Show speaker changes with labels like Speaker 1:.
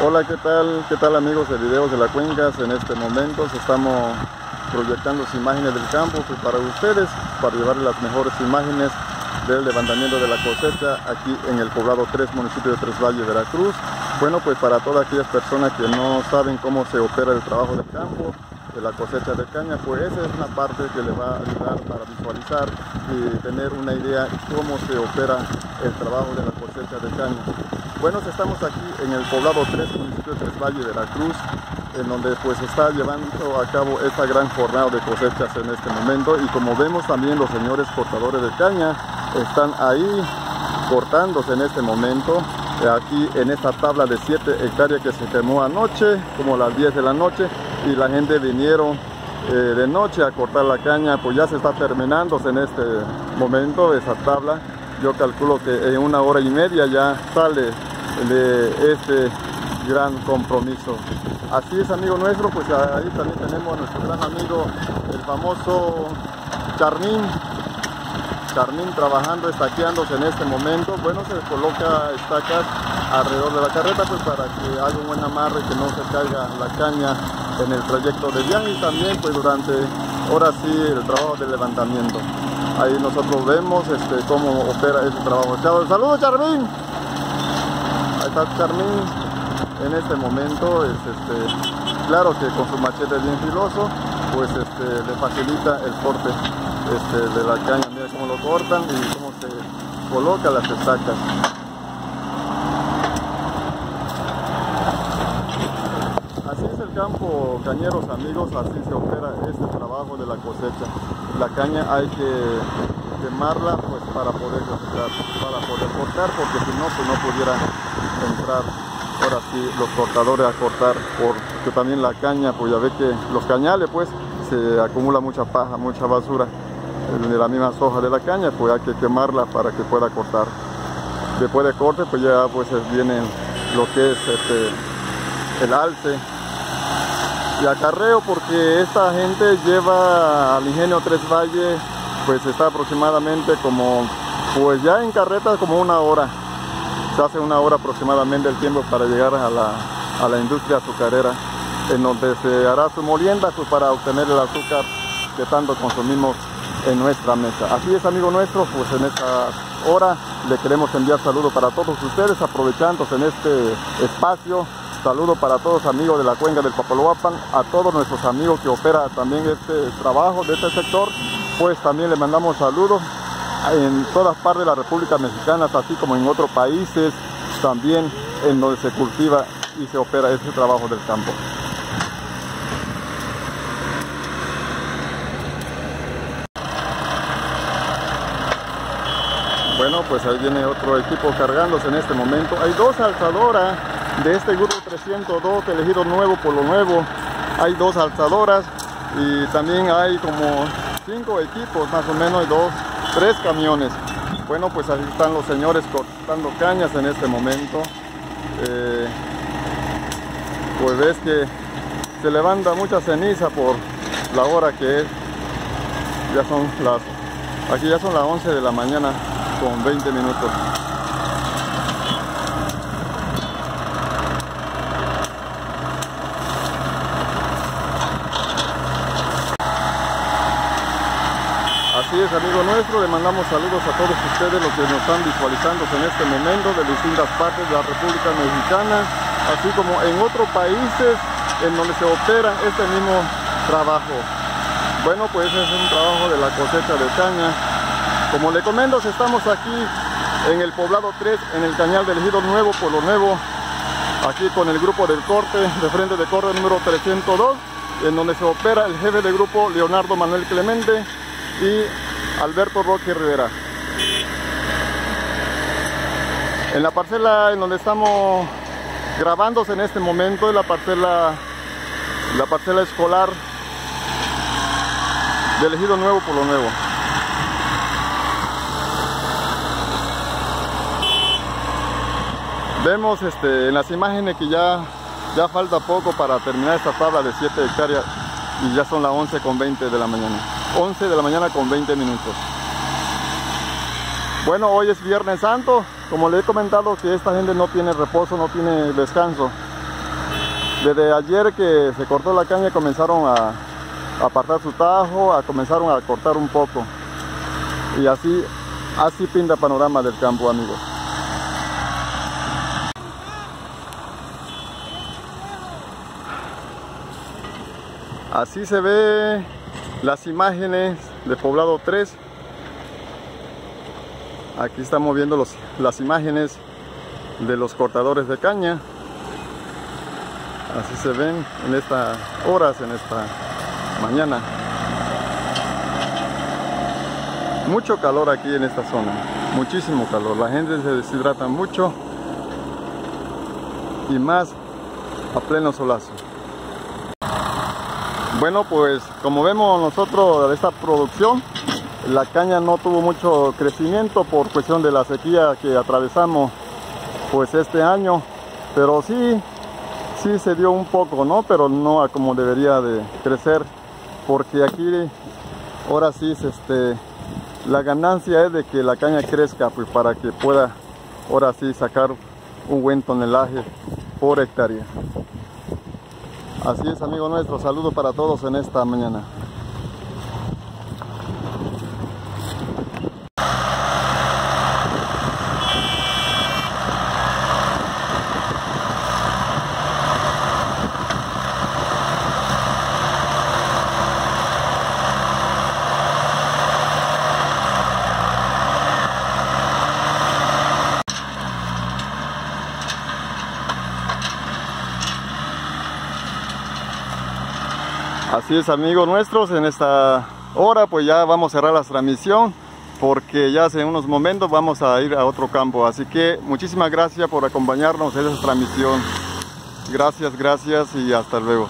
Speaker 1: Hola, ¿qué tal? ¿Qué tal amigos de Videos de la Cuencas? En este momento estamos proyectando las imágenes del campo pues, para ustedes, para llevarles las mejores imágenes del levantamiento de la cosecha aquí en el poblado 3, municipio de Tres Valles, Veracruz. Bueno, pues para todas aquellas personas que no saben cómo se opera el trabajo del campo, de la cosecha de caña, pues esa es una parte que le va a ayudar para visualizar y tener una idea cómo se opera el trabajo de la cosecha de caña. Bueno, estamos aquí en el poblado 3, municipio de Tres Valle, Veracruz, en donde pues está llevando a cabo esta gran jornada de cosechas en este momento y como vemos también los señores cortadores de caña están ahí cortándose en este momento aquí en esta tabla de 7 hectáreas que se quemó anoche, como las 10 de la noche y la gente vinieron eh, de noche a cortar la caña, pues ya se está terminando en este momento esa tabla. Yo calculo que en una hora y media ya sale de este gran compromiso. Así es, amigo nuestro, pues ahí también tenemos a nuestro gran amigo, el famoso Charmín. Charmín trabajando, estaqueándose en este momento. Bueno, se coloca estacas alrededor de la carreta pues para que haga un buen amarre, que no se caiga la caña en el trayecto de viaje y también pues durante, ahora sí, el trabajo de levantamiento. Ahí nosotros vemos este, cómo opera ese trabajo. Saludos, Charmín. Ahí está Charmín en este momento. Es, este, claro que con su machete bien filoso, pues este, le facilita el corte este, de la caña. Mira cómo lo cortan y cómo se coloca las estacas. Así es el campo, cañeros amigos, así se opera este trabajo de la cosecha. La caña hay que quemarla pues para poder cosechar, para poder cortar, porque si no, pues no pudiera entrar ahora sí los cortadores a cortar, porque también la caña, pues ya ve que los cañales pues se acumula mucha paja, mucha basura de las mismas hojas de la caña, pues hay que quemarla para que pueda cortar. Después de corte, pues ya pues viene lo que es este, el alce y acarreo porque esta gente lleva al ingenio Tres Valles pues está aproximadamente como pues ya en carreta como una hora. Se hace una hora aproximadamente el tiempo para llegar a la, a la industria azucarera en donde se hará su molienda pues, para obtener el azúcar que tanto consumimos en nuestra mesa. Así es amigo nuestro pues en esta hora le queremos enviar saludos para todos ustedes aprovechándose en este espacio Saludo para todos amigos de la cuenca del Papaloapan, a todos nuestros amigos que operan también este trabajo de este sector, pues también le mandamos saludos en todas partes de la República Mexicana, así como en otros países, también en donde se cultiva y se opera este trabajo del campo. Bueno, pues ahí viene otro equipo cargándose en este momento. Hay dos alzadoras de este grupo 302 elegido nuevo por lo nuevo. Hay dos alzadoras y también hay como cinco equipos, más o menos, dos, tres camiones. Bueno, pues ahí están los señores cortando cañas en este momento. Eh, pues ves que se levanta mucha ceniza por la hora que es. Ya son las, aquí ya son las 11 de la mañana con 20 minutos. Así es, amigo nuestro, le mandamos saludos a todos ustedes los que nos están visualizando en este momento de distintas partes de la República Mexicana, así como en otros países en donde se opera este mismo trabajo. Bueno, pues es un trabajo de la cosecha de caña. Como le comento, estamos aquí en el poblado 3, en el cañal del Ejido Nuevo, por lo Nuevo, aquí con el grupo del corte, de frente de corte número 302, en donde se opera el jefe de grupo Leonardo Manuel Clemente, y Alberto Roque Rivera. En la parcela en donde estamos grabándose en este momento es la parcela, la parcela escolar del Ejido Nuevo por lo Nuevo. Vemos este, en las imágenes que ya, ya falta poco para terminar esta tabla de 7 hectáreas y ya son las 11 con 20 de la mañana. 11 de la mañana con 20 minutos. Bueno, hoy es Viernes Santo. Como le he comentado que esta gente no tiene reposo, no tiene descanso. desde ayer que se cortó la caña comenzaron a, apartar su tajo, a comenzaron a cortar un poco. Y así, así pinta el panorama del campo, amigos. Así se ve las imágenes de Poblado 3. Aquí estamos viendo los, las imágenes de los cortadores de caña. Así se ven en estas horas, en esta mañana. Mucho calor aquí en esta zona, muchísimo calor. La gente se deshidrata mucho y más a pleno solazo. Bueno, pues como vemos nosotros de esta producción, la caña no tuvo mucho crecimiento por cuestión de la sequía que atravesamos pues este año, pero sí, sí se dio un poco, ¿no? Pero no a como debería de crecer, porque aquí ahora sí este, la ganancia es de que la caña crezca pues para que pueda ahora sí sacar un buen tonelaje por hectárea. Así es, amigo nuestro. Saludo para todos en esta mañana. Así es amigos nuestros, en esta hora pues ya vamos a cerrar la transmisión porque ya hace unos momentos vamos a ir a otro campo. Así que muchísimas gracias por acompañarnos en esta transmisión. Gracias, gracias y hasta luego.